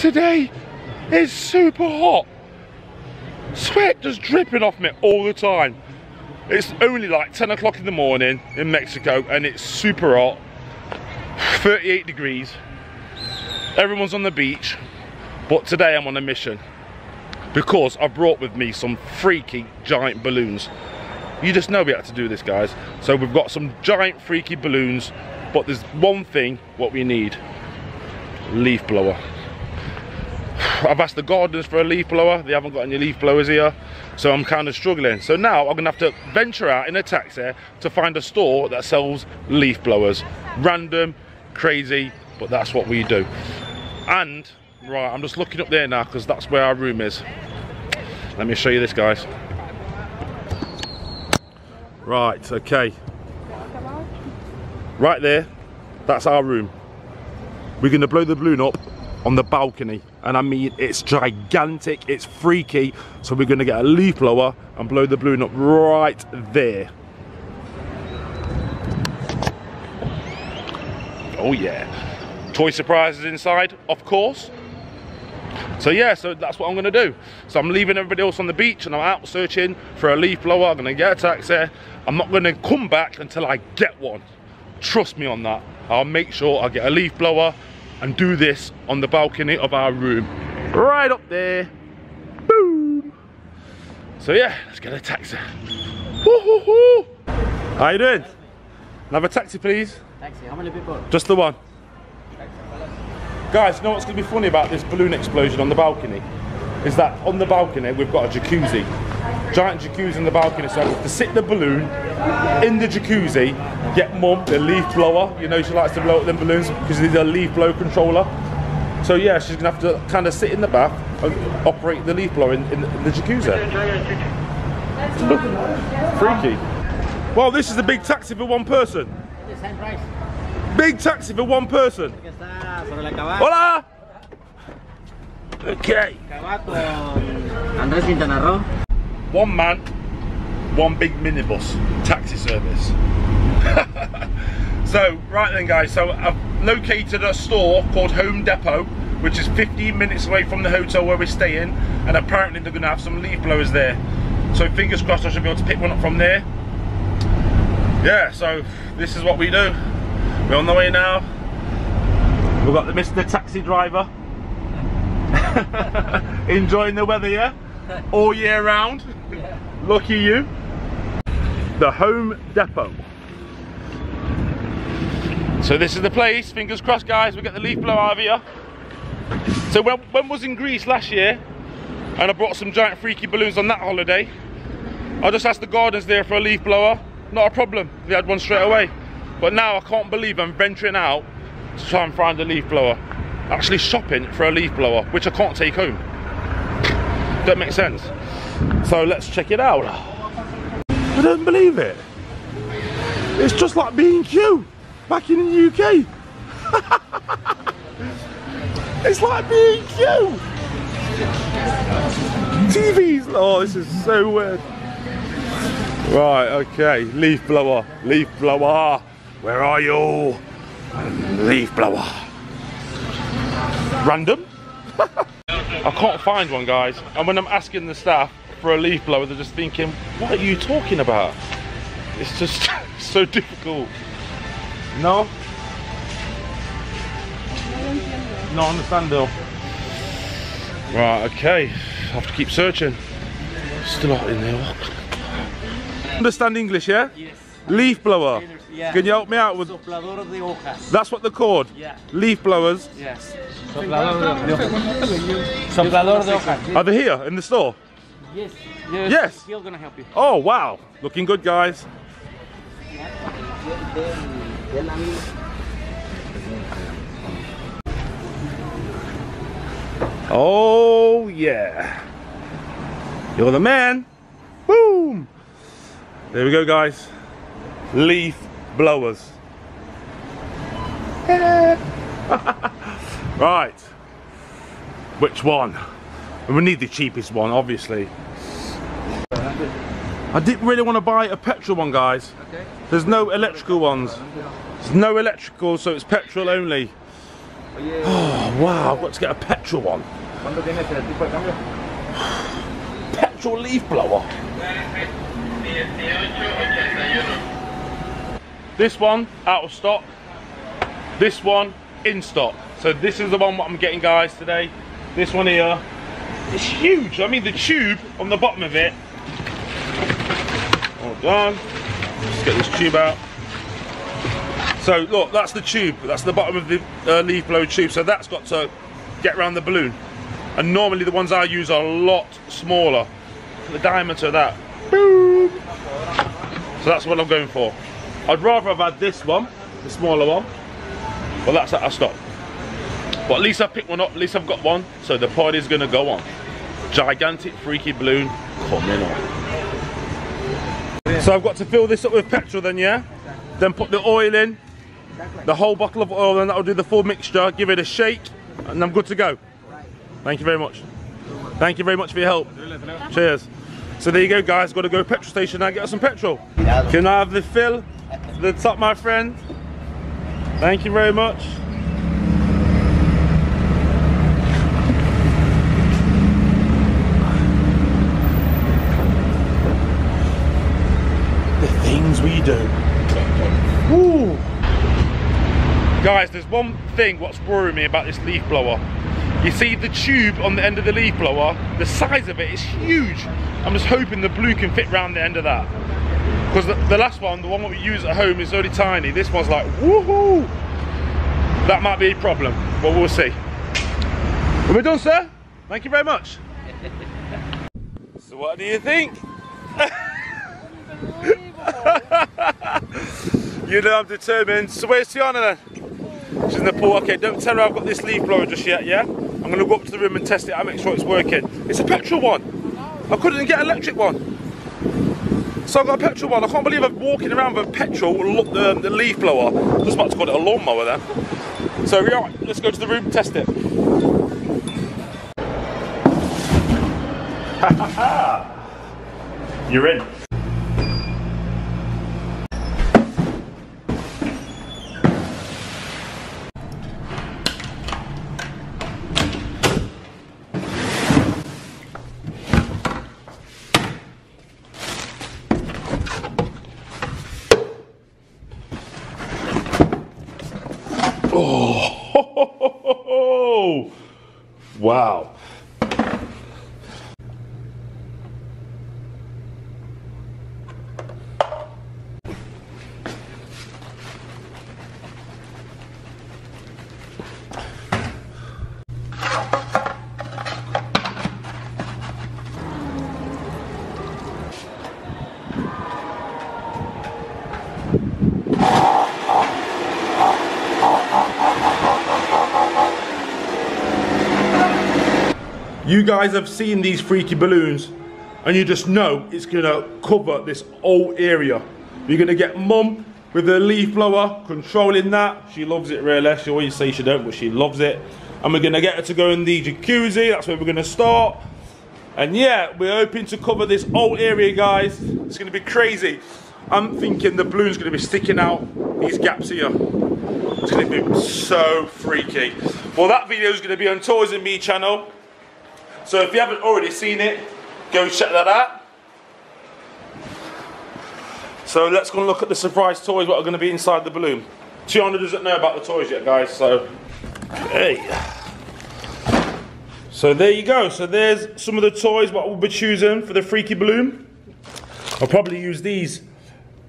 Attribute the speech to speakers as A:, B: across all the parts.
A: today is super hot. Sweat just dripping off me all the time. It's only like 10 o'clock in the morning in Mexico and it's super hot. 38 degrees. Everyone's on the beach. But today I'm on a mission. Because I brought with me some freaky giant balloons. You just know we had to do this, guys. So we've got some giant freaky balloons. But there's one thing what we need. Leaf blower. I've asked the gardeners for a leaf blower. They haven't got any leaf blowers here. So I'm kind of struggling. So now I'm gonna have to venture out in a taxi to find a store that sells leaf blowers. Random, crazy, but that's what we do. And, right, I'm just looking up there now because that's where our room is. Let me show you this, guys. Right, okay. Right there, that's our room. We're gonna blow the balloon up on the balcony. And I mean it's gigantic it's freaky. So we're gonna get a leaf blower and blow the balloon up right there. Oh yeah. Toy surprises inside of course. So yeah so that's what I'm gonna do. So I'm leaving everybody else on the beach and I'm out searching for a leaf blower. I'm gonna get a taxi. I'm not gonna come back until I get one. Trust me on that. I'll make sure I get a leaf blower and do this on the balcony of our room. Right up there. Boom. So yeah, let's get a taxi. Woo How you doing? Another taxi, please.
B: Taxi, how many people?
A: Just the one. Guys, you know what's going to be funny about this balloon explosion on the balcony? Is that on the balcony we've got a jacuzzi giant jacuzzi in the balcony. So to sit the balloon in the jacuzzi, get mum the leaf blower. You know she likes to blow up them balloons because it's a leaf blow controller. So yeah, she's gonna have to kind of sit in the bath and operate the leaf blower in, in, in the jacuzzi. Look, Freaky. Well, this is a big taxi for one person. Big taxi for one person. Hola. Okay. One man, one big minibus taxi service. so, right then guys, so I've located a store called Home Depot, which is 15 minutes away from the hotel where we're staying, and apparently they're gonna have some leaf blowers there. So fingers crossed I should be able to pick one up from there. Yeah, so this is what we do. We're on the way now. We've got the Mr. Taxi Driver. Enjoying the weather, yeah? All year round. Yeah. Lucky you. The Home Depot. So this is the place, fingers crossed guys, we get the leaf blower out of here. So when, when was in Greece last year, and I brought some giant freaky balloons on that holiday, I just asked the gardeners there for a leaf blower, not a problem, they had one straight away. But now I can't believe I'm venturing out to try and find a leaf blower. Actually shopping for a leaf blower, which I can't take home. That makes sense. So let's check it out. I don't believe it. It's just like B&Q back in the UK. it's like B&Q. TVs. Oh, this is so weird. Right, okay. Leaf blower. Leaf blower. Where are you? Leaf blower. Random? I can't find one, guys. And when I'm asking the staff, for a leaf blower, they're just thinking, what are you talking about? It's just so difficult. No? No, understand though. Right, okay. I have to keep searching. Still out in there. Understand English, yeah?
B: Yes.
A: Leaf blower.
B: Yeah.
A: Can you help me out with?
B: Soplador de hojas.
A: That's what they're called.
B: Yeah.
A: Leaf blowers.
B: Yes. Soplador de hojas. Soplador de hojas.
A: Are they here in the store?
B: Yes. Yes.
A: Yes.
B: He's gonna help you.
A: Oh wow, looking good, guys. Oh yeah. You're the man. Boom. There we go, guys. Leaf blowers. right. Which one? We need the cheapest one, obviously. I didn't really want to buy a petrol one, guys.
B: Okay.
A: There's no electrical ones. There's no electrical, so it's petrol only. Oh, wow, I've got to get a petrol one.
B: ¿Cuánto tienes el tipo de cambio?
A: Petrol leaf blower. This one out of stock. This one in stock. So this is the one what I'm getting guys today. This one here. It's huge. I mean the tube on the bottom of it. On. Let's get this tube out. So look, that's the tube. That's the bottom of the uh, leaf blow tube. So that's got to get around the balloon. And normally the ones I use are a lot smaller. The diameter of that. Boom. So that's what I'm going for. I'd rather have had this one, the smaller one. But that's at a stop. But at least I picked one up, at least I've got one. So the party's gonna go on. Gigantic freaky balloon coming on. So I've got to fill this up with petrol then, yeah? Then put the oil in, the whole bottle of oil, and that'll do the full mixture. Give it a shake, and I'm good to go. Thank you very much. Thank you very much for your help. Cheers. So there you go, guys. Got to go petrol station now get us some petrol. Can I have the fill? The top, my friend. Thank you very much. The things we do. Woo. Guys, there's one thing what's worrying me about this leaf blower. You see the tube on the end of the leaf blower, the size of it is huge. I'm just hoping the blue can fit round the end of that. Because the, the last one, the one that we use at home is only tiny. This one's like, woohoo! That might be a problem, but we'll see. Are we done, sir? Thank you very much. so what do you think? you know I'm determined. So where's Tiana then? She's in the pool. Okay, don't tell her I've got this leaf blower just yet, yeah? I'm gonna go up to the room and test it I make sure it's working. It's a petrol one. I couldn't get an electric one. So I've got a petrol one. I can't believe I'm walking around with a petrol, the, the leaf blower. I Just about to call it a lawnmower then. So yeah, let's go to the room test it. You're in. Oh, wow. You guys have seen these freaky balloons and you just know it's gonna cover this whole area. You're gonna get mum with the leaf blower controlling that. She loves it really. She always say she don't, but she loves it. And we're gonna get her to go in the jacuzzi. That's where we're gonna start. And yeah, we're hoping to cover this whole area, guys. It's gonna be crazy. I'm thinking the balloon's gonna be sticking out these gaps here. It's gonna be so freaky. Well, that video is gonna be on Toys and Me channel. So if you haven't already seen it, go check that out. So let's go and look at the surprise toys what are going to be inside the balloon. Tiana doesn't know about the toys yet, guys, so hey. So there you go. So there's some of the toys what we'll be choosing for the freaky balloon. I'll probably use these.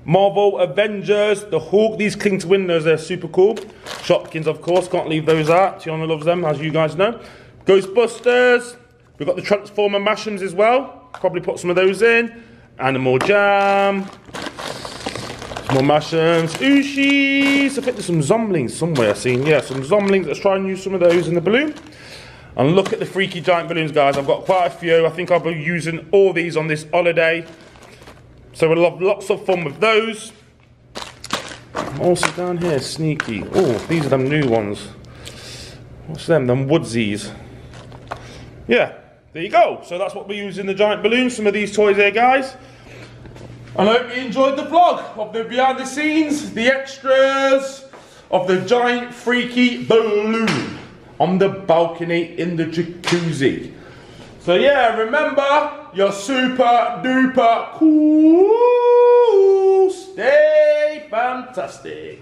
A: Marvel Avengers, the Hulk, these cling to windows, they're super cool. Shopkins, of course, can't leave those out. Tiana loves them, as you guys know. Ghostbusters, We've got the Transformer Mashems as well. Probably put some of those in. Animal Jam. Some more Mashems. Ushis. I think there's some Zomlings somewhere I've seen. Yeah, some Zomlings. Let's try and use some of those in the balloon. And look at the freaky giant balloons, guys. I've got quite a few. I think I'll be using all these on this holiday. So we'll have lots of fun with those. Also down here, sneaky. Oh, these are them new ones. What's them? Them woodsies. Yeah, there you go. So that's what we're using the giant balloons, some of these toys there, guys. And I hope you enjoyed the vlog of the behind the scenes, the extras of the giant freaky balloon. on the balcony in the jacuzzi. So yeah, remember, you're super duper cool. Stay famtastic.